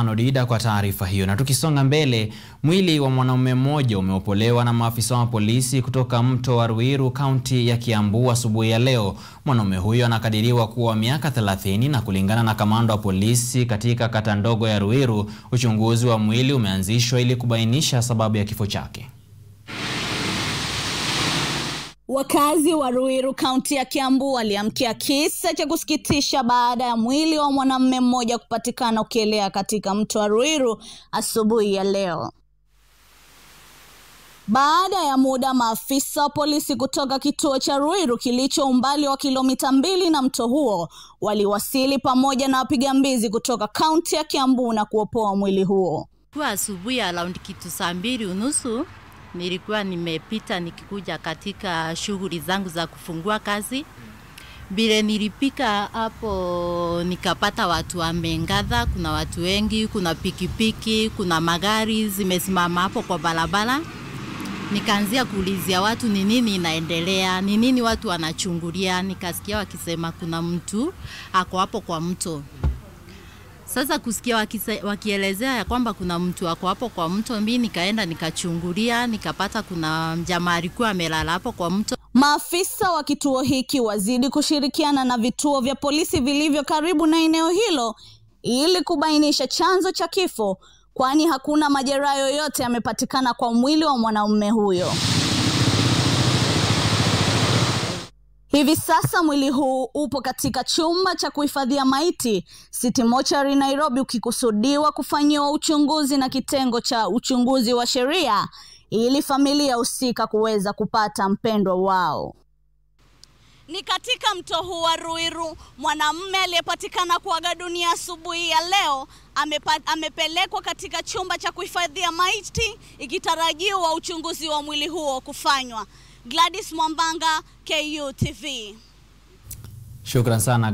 Anodida kwa taarifa hiyo. Na tukisonga mbele, mwili wa mwanaume mmoja umeopolewa na maafisa wa polisi kutoka mto wa Ruiru, kaunti ya Kiambu asubuhi ya leo. Mwanaume huyo anakadiriwa kuwa miaka 30 na kulingana na kamanda wa polisi katika kata ndogo ya Ruiru, uchunguzi wa mwili umeanzishwa ili kubainisha sababu ya kifo chake. Wakazi wa Ruiru kaunti ya Kiambu waliamkia kisa cha kusikitisha baada ya mwili wa mwanamume mmoja kupatikana ukielea katika mto wa Ruiru asubuhi ya leo. Baada ya muda, maafisa wa polisi kutoka kituo cha Ruiru kilicho umbali wa kilomita mbili na mto huo waliwasili pamoja na wapiga mbizi kutoka kaunti ya Kiambu na kuopoa mwili huo. Kwa asubuhi around kitu saa mbili unusu nilikuwa nimepita nikikuja katika shughuli zangu za kufungua kazi. Vile nilipika hapo, nikapata watu wamengadha, kuna watu wengi, kuna pikipiki, kuna magari zimesimama hapo kwa barabara. Nikaanzia kuulizia watu ni nini inaendelea, ni nini watu wanachungulia. Nikasikia wakisema kuna mtu ako hapo kwa mto. Sasa kusikia wakise, wakielezea ya kwamba kuna mtu ako hapo kwa mto, mimi nikaenda nikachungulia, nikapata kuna jamaa alikuwa amelala hapo kwa mto. Maafisa wa kituo hiki wazidi kushirikiana na vituo vya polisi vilivyo karibu na eneo hilo ili kubainisha chanzo cha kifo, kwani hakuna majeraha yoyote yamepatikana kwa mwili wa mwanaume huyo. Hivi sasa mwili huu upo katika chumba cha kuhifadhia maiti City Mortuary Nairobi, ukikusudiwa kufanyiwa uchunguzi na kitengo cha uchunguzi wa sheria ili familia husika kuweza kupata mpendwa wao. Ni katika mto huu wa Ruiru, mwanamume aliyepatikana kuaga dunia asubuhi ya leo amepa, amepelekwa katika chumba cha kuhifadhia maiti ikitarajiwa uchunguzi wa mwili huo kufanywa. Gladys Mwambanga, KU TV. Shukran sana.